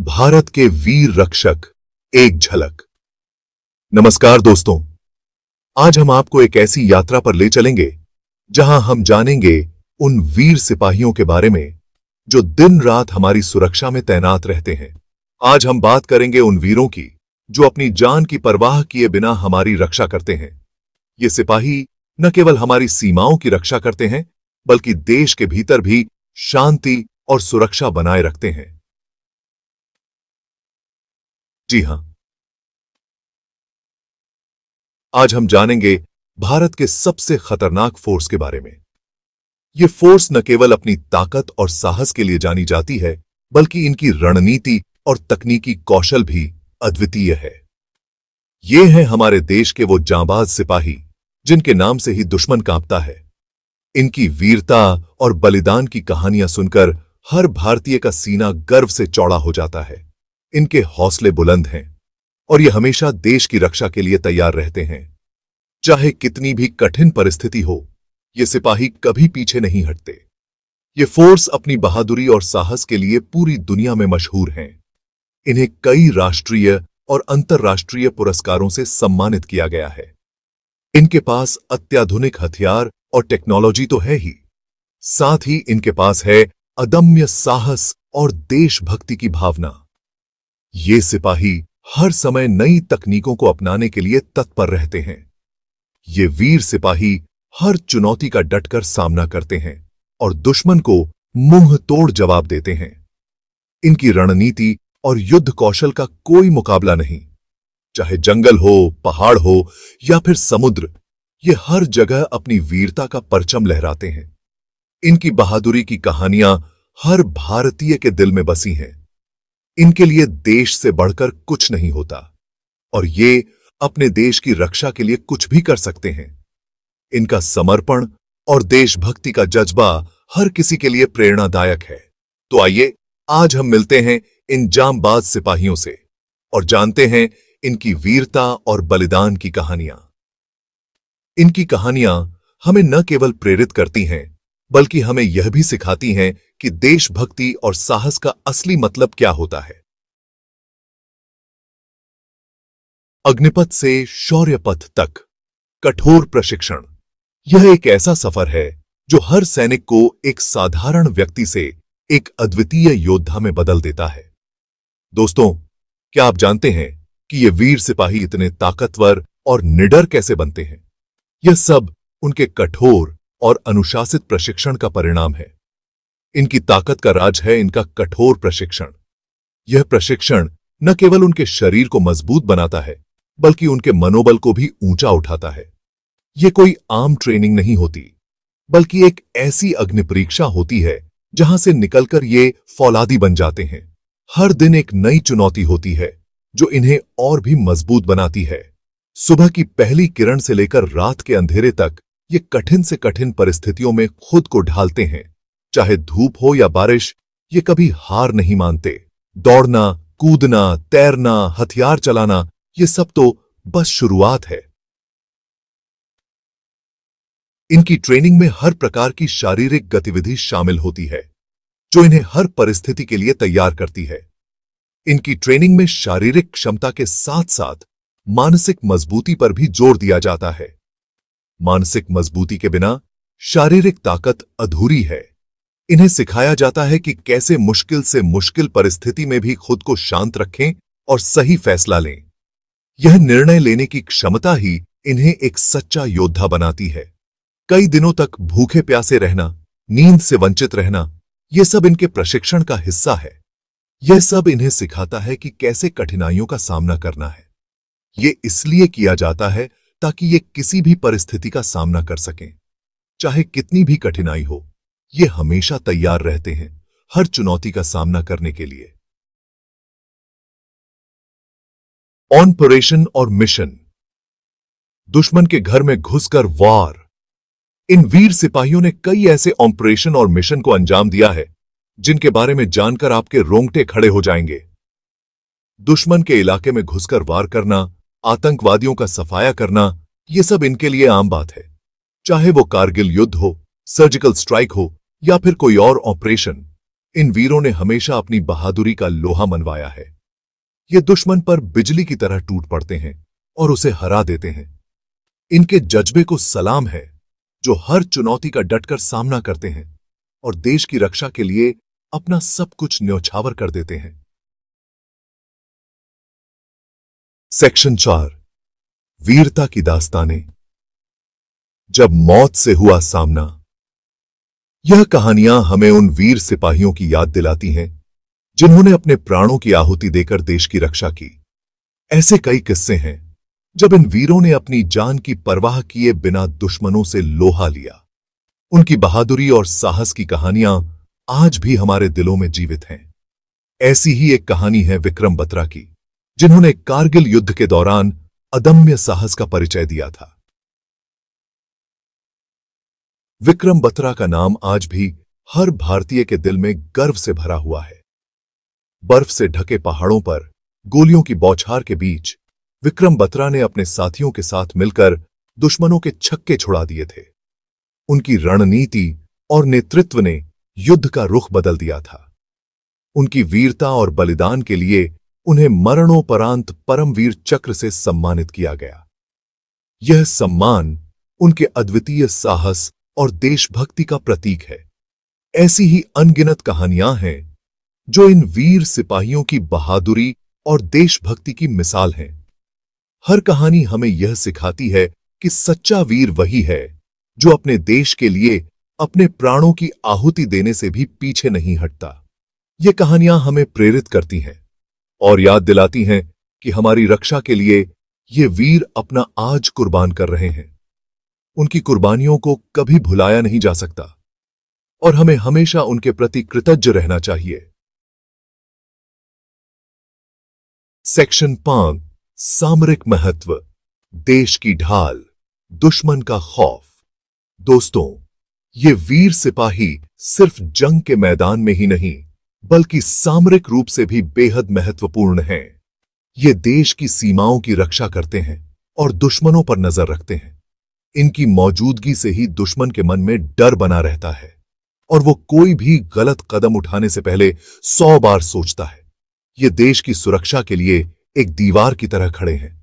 भारत के वीर रक्षक, एक झलक। नमस्कार दोस्तों। आज हम आपको एक ऐसी यात्रा पर ले चलेंगे, जहाँ हम जानेंगे उन वीर सिपाहियों के बारे में, जो दिन रात हमारी सुरक्षा में तैनात रहते हैं। आज हम बात करेंगे उन वीरों की, जो अपनी जान की परवाह किए बिना हमारी रक्षा करते हैं। ये सिपाही न केवल हमारी सीमाओं की रक्षा करते हैं, बल्कि देश के भीतर भी शांति और सुरक्षा बनाए रखते हैं। जी हाँ। आज हम जानेंगे भारत के सबसे खतरनाक फोर्स के बारे में। यह फोर्स न केवल अपनी ताकत और साहस के लिए जानी जाती है, बल्कि इनकी रणनीति और तकनीकी कौशल भी अद्वितीय है। ये हैं हमारे देश के वो जांबाज सिपाही, जिनके नाम से ही दुश्मन कांपता है। इनकी वीरता और बलिदान की कहानियाँ सुनकर हर भारतीय का सीना गर्व से चौड़ा हो जाता है। इनके हौसले बुलंद हैं और ये हमेशा देश की रक्षा के लिए तैयार रहते हैं। चाहे कितनी भी कठिन परिस्थिति हो, ये सिपाही कभी पीछे नहीं हटते। ये फोर्स अपनी बहादुरी और साहस के लिए पूरी दुनिया में मशहूर हैं। इन्हें कई राष्ट्रीय और अंतर्राष्ट्रीय पुरस्कारों से सम्मानित किया गया है। इनके पास अत्याधुनिक हथियार और टेक्नोलॉजी तो है ही। साथ ही इनके पास है अदम्य साहस और देशभक्ति की भावना। ये सिपाही हर समय नई तकनीकों को अपनाने के लिए तत्पर रहते हैं। ये वीर सिपाही हर चुनौती का डटकर सामना करते हैं और दुश्मन को मुँह तोड़ जवाब देते हैं। इनकी रणनीति और युद्ध कौशल का कोई मुकाबला नहीं। चाहे जंगल हो, पहाड़ हो या फिर समुद्र, ये हर जगह अपनी वीरता का परचम लहराते हैं। इनकी बहादुरी की कहानियाँ हर भारतीय के दिल में बसी हैं। इनके लिए देश से बढ़कर कुछ नहीं होता, और ये अपने देश की रक्षा के लिए कुछ भी कर सकते हैं। इनका समर्पण और देशभक्ति का जज्बा हर किसी के लिए प्रेरणादायक है। तो आइए, आज हम मिलते हैं इन जामबाज सिपाहियों से, और जानते हैं इनकी वीरता और बलिदान की कहानियाँ। इनकी कहानियाँ हमें न केवल प्रेरित करती हैं, बल्कि हमें यह भी सिखाती हैं कि देशभक्ति और साहस का असली मतलब क्या होता है? अग्निपथ से शौर्यपथ तक, कठोर प्रशिक्षण। यह एक ऐसा सफ़र है, जो हर सैनिक को एक साधारण व्यक्ति से एक अद्वितीय योद्धा में बदल देता है। दोस्तों, क्या आप जानते हैं कि ये वीर सिपाही इतने ताकतवर और निडर कैसे बनते हैं? यह सब उनके कठोर और अनुशासित प्रशिक्षण का परिणाम है। इनकी ताकत का राज है इनका कठोर प्रशिक्षण। यह प्रशिक्षण न केवल उनके शरीर को मज़बूत बनाता है, बल्कि उनके मनोबल को भी ऊँचा उठाता है। यह कोई आम ट्रेनिंग नहीं होती, बल्कि एक ऐसी अग्नि परीक्षा होती है जहाँ से निकलकर ये फौलादी बन जाते हैं। हर दिन एक नई चुनौती होती है, जो इन्हें और भी मज़बूत बनाती है। सुबह की पहली किरण से लेकर रात के अंधेरे तक ये कठिन से कठिन परिस्थितियों में खुद को ढालते हैं। चाहे धूप हो या बारिश, ये कभी हार नहीं मानते। दौड़ना, कूदना, तैरना, हथियार चलाना, ये सब तो बस शुरुआत है। इनकी ट्रेनिंग में हर प्रकार की शारीरिक गतिविधि शामिल होती है, जो इन्हें हर परिस्थिति के लिए तैयार करती है। इनकी ट्रेनिंग में शारीरिक क्षमता के साथ साथ मानसिक मजबूती पर भी ज़ोर दिया जाता है। मानसिक मजबूती के बिना शारीरिक ताकत अधूरी है। इन्हें सिखाया जाता है कि कैसे मुश्किल से मुश्किल परिस्थिति में भी खुद को शांत रखें और सही फैसला लें। यह निर्णय लेने की क्षमता ही इन्हें एक सच्चा योद्धा बनाती है। कई दिनों तक भूखे प्यासे रहना, नींद से वंचित रहना यह सब इनके प्रशिक्षण का हिस्सा है। यह सब इन्हें सिखाता है कि कैसे कठिनाइयों का सामना करना है। ये इसलिए किया जाता है ताकि ये किसी भी परिस्थिति का सामना कर सकें, चाहे कितनी भी कठिनाई हो। ये हमेशा तैयार रहते हैं हर चुनौती का सामना करने के लिए। ऑनपरेशन और मिशन। दुश्मन के घर में घुसकर वार। इन वीर सिपाहियों ने कई ऐसे ऑपरेशन और मिशन को अंजाम दिया है, जिनके बारे में जानकर आपके रोंगटे खड़े हो जाएँगे। दुश्मन के इलाके में घुसकर वार करना, आतंकवादियों का सफाया करना यह सब इनके लिए आम बात है। चाहे वो कारगिल युद्ध हो, सर्जिकल स्ट्राइक हो या फिर कोई और ऑपरेशन इन वीरों ने हमेशा अपनी बहादुरी का लोहा मनवाया है। ये दुश्मन पर बिजली की तरह टूट पड़ते हैं और उसे हरा देते हैं। इनके जज्बे को सलाम है, जो हर चुनौती का डटकर सामना करते हैं और देश की रक्षा के लिए अपना सब कुछ न्यौछावर कर देते हैं। सेक्शन चार, वीरता की दास्तानें। जब मौत से हुआ सामना यह कहानियाँ हमें उन वीर सिपाहियों की याद दिलाती हैं, जिन्होंने अपने प्राणों की आहुति देकर देश की रक्षा की। ऐसे कई किस्से हैं, जब इन वीरों ने अपनी जान की परवाह किए बिना दुश्मनों से लोहा लिया। उनकी बहादुरी और साहस की कहानियाँ आज भी हमारे दिलों में जीवित हैं। ऐसी ही एक कहानी है विक्रम बत्रा की, जिन्होंने कारगिल युद्ध के दौरान अदम्य साहस का परिचय दिया था। विक्रम बत्रा का नाम आज भी हर भारतीय के दिल में गर्व से भरा हुआ है। बर्फ़ से ढके पहाड़ों पर, गोलियों की बौछार के बीच, विक्रम बत्रा ने अपने साथियों के साथ मिलकर दुश्मनों के छक्के छुड़ा दिए थे। उनकी रणनीति और नेतृत्व ने युद्ध का रुख बदल दिया था। उनकी वीरता और बलिदान के लिए उन्हें मरणोपरांत परमवीर चक्र से सम्मानित किया गया। यह सम्मान उनके अद्वितीय साहस और देशभक्ति का प्रतीक है। ऐसी ही अनगिनत कहानियाँ हैं, जो इन वीर सिपाहियों की बहादुरी और देशभक्ति की मिसाल हैं। हर कहानी हमें यह सिखाती है कि सच्चा वीर वही है, जो अपने देश के लिए अपने प्राणों की आहुति देने से भी पीछे नहीं हटता। ये कहानियाँ हमें प्रेरित करती हैं और याद दिलाती हैं कि हमारी रक्षा के लिए ये वीर अपना आज कुर्बान कर रहे हैं। उनकी कुर्बानियों को कभी भुलाया नहीं जा सकता। और हमें हमेशा उनके प्रति कृतज्ञ रहना चाहिए। सेक्शन पाँच, सामरिक महत्व, देश की ढाल, दुश्मन का खौफ। दोस्तों, ये वीर सिपाही सिर्फ़ जंग के मैदान में ही नहीं, बल्कि सामरिक रूप से भी बेहद महत्वपूर्ण हैं। ये देश की सीमाओं की रक्षा करते हैं और दुश्मनों पर नज़र रखते हैं। इनकी मौजूदगी से ही दुश्मन के मन में डर बना रहता है और वो कोई भी गलत कदम उठाने से पहले सौ बार सोचता है, ये देश की सुरक्षा के लिए एक दीवार की तरह खड़े हैं।